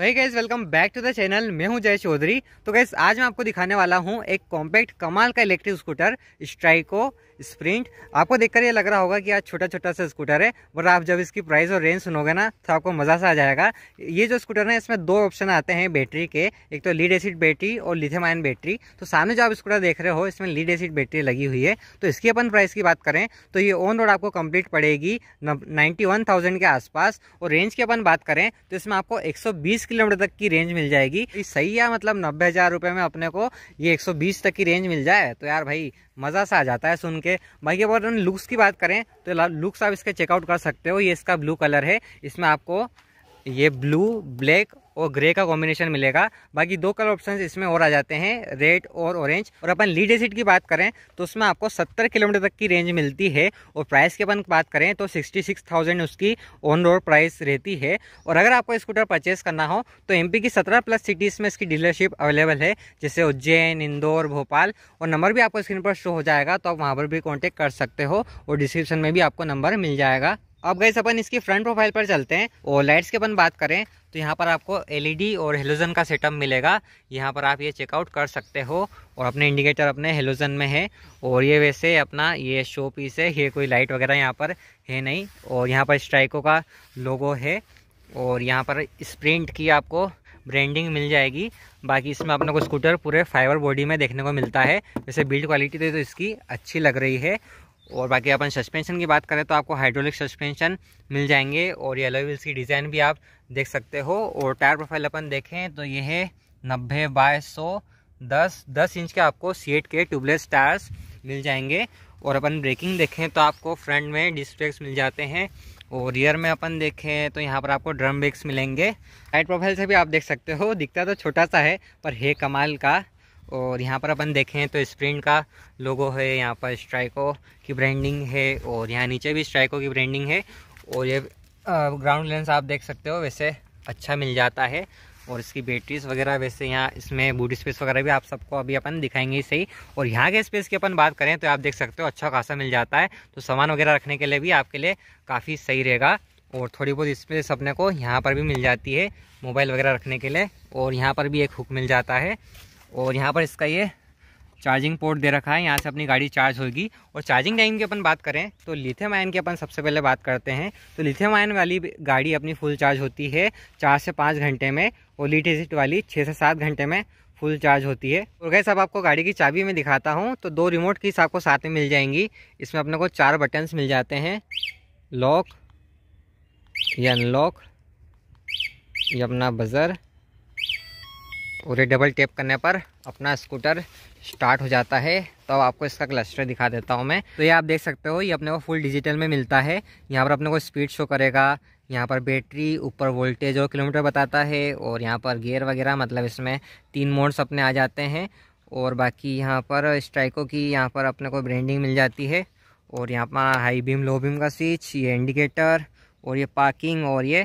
तो guys welcome back to the channel मैं हूँ जय चौधरी। तो गैस आज मैं आपको दिखाने वाला हूँ एक कॉम्पैक्ट कमाल का इलेक्ट्रिक स्कूटर स्ट्राइको स्प्रिंट। आपको देखकर ये लग रहा होगा कि आज छोटा छोटा सा स्कूटर है बट आप जब इसकी प्राइस और रेंज सुनोगे ना तो आपको मज़ा सा आ जाएगा। ये जो स्कूटर है, इसमें दो ऑप्शन आते हैं बैटरी के। एक तो लीड एसिड बैटरी और लिथियम आयन बैटरी। तो सामने जो आप स्कूटर देख रहे हो, इसमें लीड एसिड बैटरी लगी हुई है। तो इसकी अपन प्राइस की बात करें तो ये ऑन रोड आपको कंप्लीट पड़ेगी नाइन्टी के आसपास। और रेंज की अपन बात करें तो इसमें आपको एक सौ बीस किलोमीटर तक की रेंज मिल जाएगी। सही है मतलब नब्बे हज़ार रुपये में अपने को ये 120 तक की रेंज मिल जाए। तो यार भाई मज़ा सा आ जाता है सुन के। बाकी अगर लुक्स की बात करें तो लुक्स आप इसके चेकआउट कर सकते हो। ये इसका ब्लू कलर है। इसमें आपको ये ब्लू ब्लैक और ग्रे का कॉम्बिनेशन मिलेगा। बाकी दो कलर ऑप्शन इसमें और आ जाते हैं रेड और ऑरेंज और अपन लीड एसिड की बात करें तो उसमें आपको 70 किलोमीटर तक की रेंज मिलती है। और प्राइस की अपन बात करें तो 66,000 उसकी ऑन रोड प्राइस रहती है। और अगर आपको स्कूटर परचेस करना हो तो एमपी की सत्रह प्लस सिटीज़ में इसकी डीलरशिप अवेलेबल है जैसे उज्जैन इंदौर भोपाल। और नंबर भी आपको स्क्रीन पर शो हो जाएगा तो आप वहाँ पर भी कॉन्टेक्ट कर सकते हो। और डिस्क्रिप्शन में भी आपको नंबर मिल जाएगा। अब गए अपन इसकी फ्रंट प्रोफ़ाइल पर चलते हैं और लाइट्स की अपन बात करें तो यहाँ पर आपको एलईडी और हेलोजन का सेटअप मिलेगा। यहाँ पर आप ये चेकआउट कर सकते हो और अपने इंडिकेटर अपने हेलोजन में है और ये वैसे अपना ये शो पीस है। ये कोई लाइट वगैरह यहाँ पर है नहीं और यहाँ पर स्ट्राइको का लोगो है और यहाँ पर स्प्रिंट की आपको ब्रांडिंग मिल जाएगी। बाकी इसमें अपने को स्कूटर पूरे फाइबर बॉडी में देखने को मिलता है। वैसे बिल्ड क्वालिटी तो इसकी अच्छी लग रही है और बाकी अपन सस्पेंशन की बात करें तो आपको हाइड्रोलिक सस्पेंशन मिल जाएँगे और ये व्हील्स की डिज़ाइन भी आप देख सकते हो और टायर प्रोफ़ाइल अपन देखें तो ये है नब्बे बाय सौ, दस दस इंच के आपको सीट के ट्यूबलेस टायर्स मिल जाएँगे। और अपन ब्रेकिंग देखें तो आपको फ्रंट में डिस्क ब्रेक्स मिल जाते हैं और रियर में अपन देखें तो यहाँ पर आपको ड्रम ब्रेक्स मिलेंगे। साइड प्रोफ़ाइल से भी आप देख सकते हो, दिखता तो छोटा सा है, पर है कमाल का। और यहाँ पर अपन देखें तो स्प्रिंट का लोगो है यहाँ पर स्ट्राइको की ब्रांडिंग है और यहाँ नीचे भी स्ट्राइको की ब्रांडिंग है और ये ग्राउंड लेंस आप देख सकते हो, वैसे अच्छा मिल जाता है। और इसकी बैटरीज वगैरह वैसे यहाँ इसमें बूटी स्पेस वगैरह भी आप सबको अभी अपन दिखाएँगे सही और यहाँ के स्पेस की अपन बात करें तो आप देख सकते हो अच्छा खासा मिल जाता है। तो सामान वगैरह रखने के लिए भी आपके लिए काफ़ी सही रहेगा। और थोड़ी बहुत स्पेस अपने को यहाँ पर भी मिल जाती है मोबाइल वगैरह रखने के लिए। और यहाँ पर भी एक हुक मिल जाता है। और यहाँ पर इसका ये चार्जिंग पोर्ट दे रखा है। यहाँ से अपनी गाड़ी चार्ज होगी। और चार्जिंग टाइम की अपन बात करें तो लिथियम आयन की अपन सबसे पहले बात करते हैं। तो लिथियम आयन वाली गाड़ी अपनी फुल चार्ज होती है चार से पाँच घंटे में और लिथियम वाली छः से सात घंटे में फुल चार्ज होती है। और गैस अब आपको गाड़ी की चाबी में दिखाता हूँ। तो दो रिमोट की आपको साथ में मिल जाएँगी। इसमें अपने को चार बटन्स मिल जाते हैं। लॉक या अनलॉक ये अपना बज़र और ये डबल टेप करने पर अपना स्कूटर स्टार्ट हो जाता है। तो आपको इसका क्लस्टर दिखा देता हूँ मैं। तो ये आप देख सकते हो, ये अपने को फुल डिजिटल में मिलता है। यहाँ पर अपने को स्पीड शो करेगा। यहाँ पर बैटरी ऊपर वोल्टेज और किलोमीटर बताता है। और यहाँ पर गियर वगैरह मतलब इसमें तीन मोड्स अपने आ जाते हैं। और बाकी यहाँ पर स्ट्राइको की यहाँ पर अपने को ब्रांडिंग मिल जाती है। और यहाँ पर हाई बीम लो बीम का स्विच ये इंडिकेटर और ये पार्किंग और ये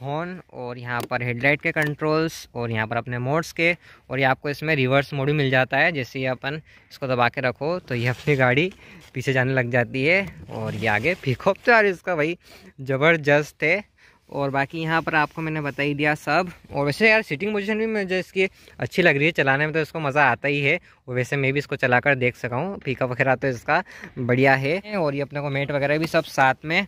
हॉर्न और यहाँ पर हेडलाइट के कंट्रोल्स और यहाँ पर अपने मोड्स के और ये आपको इसमें रिवर्स मोड भी मिल जाता है, जैसे ये अपन इसको दबा के रखो तो ये अपनी गाड़ी पीछे जाने लग जाती है और ये आगे पिकअप तो यार इसका भाई। ज़बरदस्त है। और बाकी यहाँ पर आपको मैंने बता ही दिया सब। और वैसे यार सीटिंग पोजीशन भी मुझे इसकी अच्छी लग रही है, चलाने में तो इसको मज़ा आता ही है। और वैसे मैं भी इसको चलाकर देख सका हूँ पिकअप वगैरह तो इसका बढ़िया है। और ये अपने को मेट वगैरह भी सब साथ में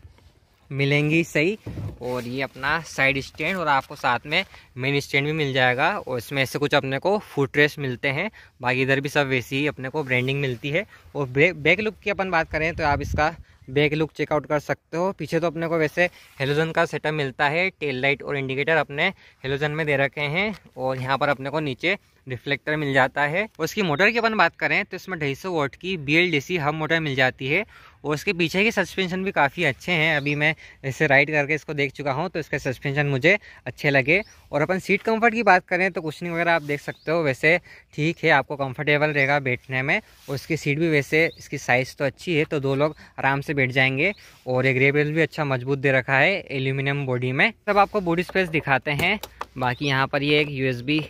मिलेंगी सही। और ये अपना साइड स्टैंड और आपको साथ में मेन स्टैंड भी मिल जाएगा। और इसमें ऐसे कुछ अपने को फुट मिलते हैं। बाकी इधर भी सब वैसी ही अपने को ब्रांडिंग मिलती है। और बैक लुक की अपन बात करें तो आप इसका बैक लुक चेकआउट कर सकते हो। पीछे तो अपने को वैसे हेलोजन का सेटअप मिलता है। टेल लाइट और इंडिकेटर अपने हेलोजन में दे रखे हैं। और यहाँ पर अपने को नीचे रिफ्लेक्टर मिल जाता है। उसकी मोटर की अपन बात करें तो इसमें ढाई सौ वोट की B L D C hub motor मिल जाती है। और उसके पीछे के सस्पेंशन भी काफ़ी अच्छे हैं। अभी मैं इसे राइड करके इसको देख चुका हूँ तो इसके सस्पेंशन मुझे अच्छे लगे। और अपन सीट कंफर्ट की बात करें तो कुशनिंग वगैरह आप देख सकते हो। वैसे ठीक है, आपको कंफर्टेबल रहेगा बैठने में। और उसकी सीट भी वैसे, इसकी साइज़ तो अच्छी है तो दो लोग आराम से बैठ जाएँगे। और एक रेबल भी अच्छा मज़बूत दे रखा है एल्यूमिनियम बॉडी में। सब आपको बॉडी स्पेस दिखाते हैं। बाकी यहाँ पर ये एक USB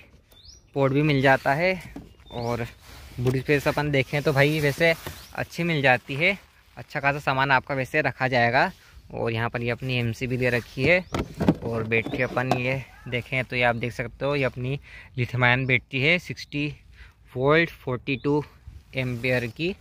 पोर्ट भी मिल जाता है। और बूढ़ी स्पेस अपन देखें तो भाई वैसे अच्छी मिल जाती है। अच्छा खासा सामान आपका वैसे रखा जाएगा। और यहाँ पर ये अपनी एमसी भी दे रखी है। और बैटरी अपन ये देखें तो ये आप देख सकते हो, ये अपनी लिथमायन बैटरी है। सिक्सटी वोल्ट फोर्टी टू की।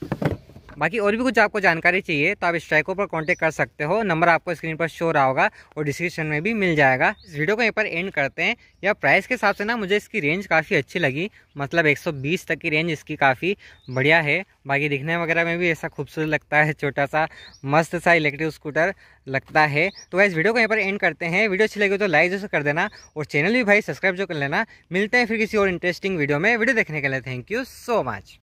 बाकी और भी कुछ आपको जानकारी चाहिए तो आप स्ट्राइको पर कांटेक्ट कर सकते हो। नंबर आपको स्क्रीन पर शो रहा होगा और डिस्क्रिप्शन में भी मिल जाएगा। इस वीडियो को यहीं पर एंड करते हैं। या प्राइस के हिसाब से ना, मुझे इसकी रेंज काफ़ी अच्छी लगी। मतलब 120 तक की रेंज इसकी काफ़ी बढ़िया है। बाकी दिखने वगैरह में भी ऐसा खूबसूरत लगता है छोटा सा मस्त सा इलेक्ट्रिक स्कूटर लगता है। तो इस वीडियो को यहाँ पर एंड करते हैं। वीडियो अच्छी लगी तो लाइक जैसे कर देना और चैनल भी भाई सब्सक्राइब जो कर लेना। मिलते हैं फिर किसी और इंटरेस्टिंग वीडियो में। वीडियो देखने के लिए थैंक यू सो मच